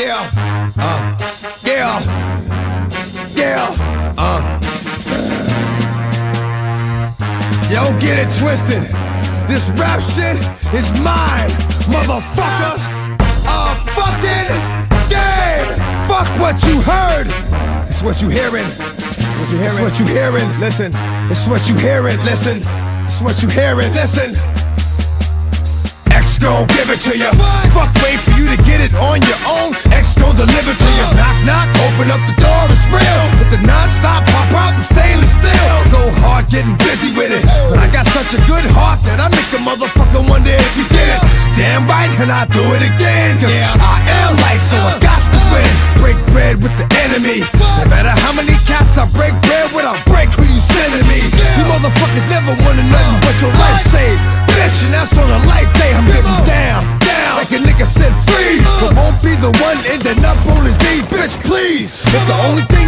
Yeah, uh, yeah, yeah, uh. Yo, get it twisted. This rap shit is mine, motherfuckers. A fucking game. Fuck what you heard. It's what you hearing. What you hearing. It's what you hearing. Listen. It's what you hearing. Listen. It's what you hearing. Listen. X gon' give it to you. Fuck, wait for you to get it on your own. X gon' deliver to you. Knock, knock, open up the door, it's real. With the non-stop pop out and stainless steel. Go hard, getting busy with it. But I got such a good heart that I make a motherfucker wonder if you did it. Damn right, and I do it again. Cause I am light, so I got to win. Break bread with the enemy. No matter how many cats I break bread with, I break who you sending me. You motherfuckers never wanted nothing but your life saved. And that's on a light day. I'm getting down, down. Like a nigga said freeze. But won't be the one ending up on his knees, bitch, please. If the only thing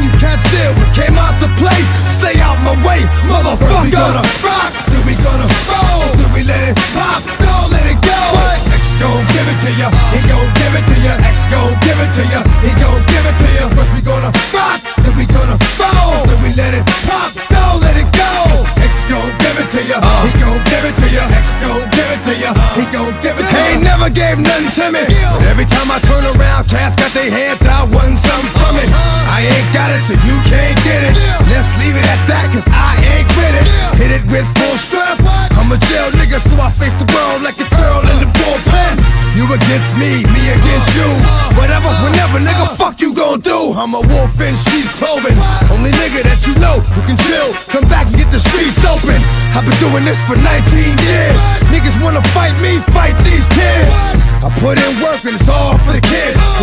ain't never gave nothing to me, but every time I turn around, cats got their hands out, wanting something from it. I ain't got it, so you can't get it. Let's leave it at that, cause I ain't with it. Hit it with full strength. I'm a jail nigga, so I face the world like a girl in the bullpen. You against me, me against you. Whatever, whenever, nigga, fuck you gon' do. I'm a wolf in sheep's clothing. Only nigga that you know who can chill. Come back and I've been doing this for 19 years. Niggas wanna fight me, fight these tears. I put in work and it's all for the kids.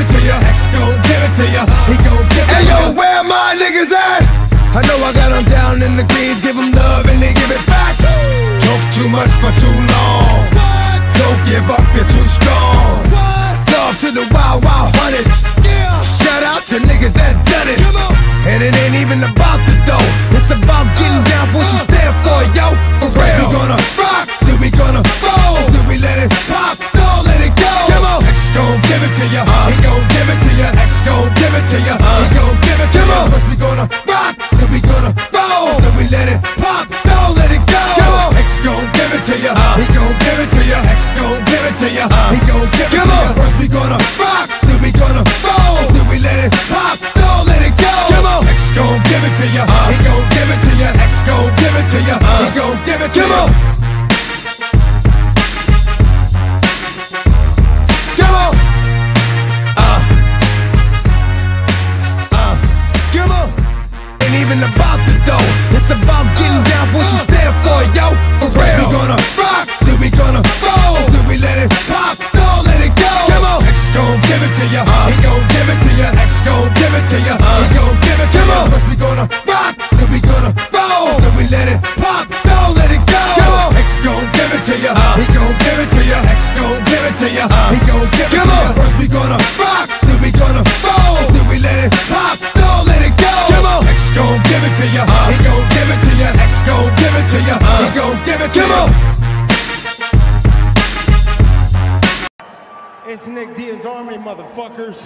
It to ya. X gon' give it to ya, he gon' give it to ya. Hey yo, where my niggas at? I know I got them down in the greens, give them love and they give it back. Talk too much for too long. Don't give up, you're too strong. Love to the wild, wild hunters. Shout out to niggas that done it. And it ain't even about the dough. It's about getting down for what you uh. stand for, yo. For real. We gonna rock, then we gonna it he gon' give it to ya. First we gonna rock, then we gonna roll, then we let it pop, don't let it go. X gon' give it to ya, he gon' give it to ya. X gon' give it to ya, he gon' give it to ya. Come give it. He gon' give it to ya. X gon' give it to ya. He gon' give it to ya. First we gonna rock, then we gonna roll, then we let it pop, don't let it go. X gon' give it to ya. He gon' give it to ya. X gon' give it to ya. He gon' give it to ya. First we gonna rock, then we gonna roll, then we let it pop, don't let it go. X gon' give it to ya. He gon' give it to ya. X gon' give it to ya. He gon' give it to ya. It's Nick Diaz Army, motherfuckers.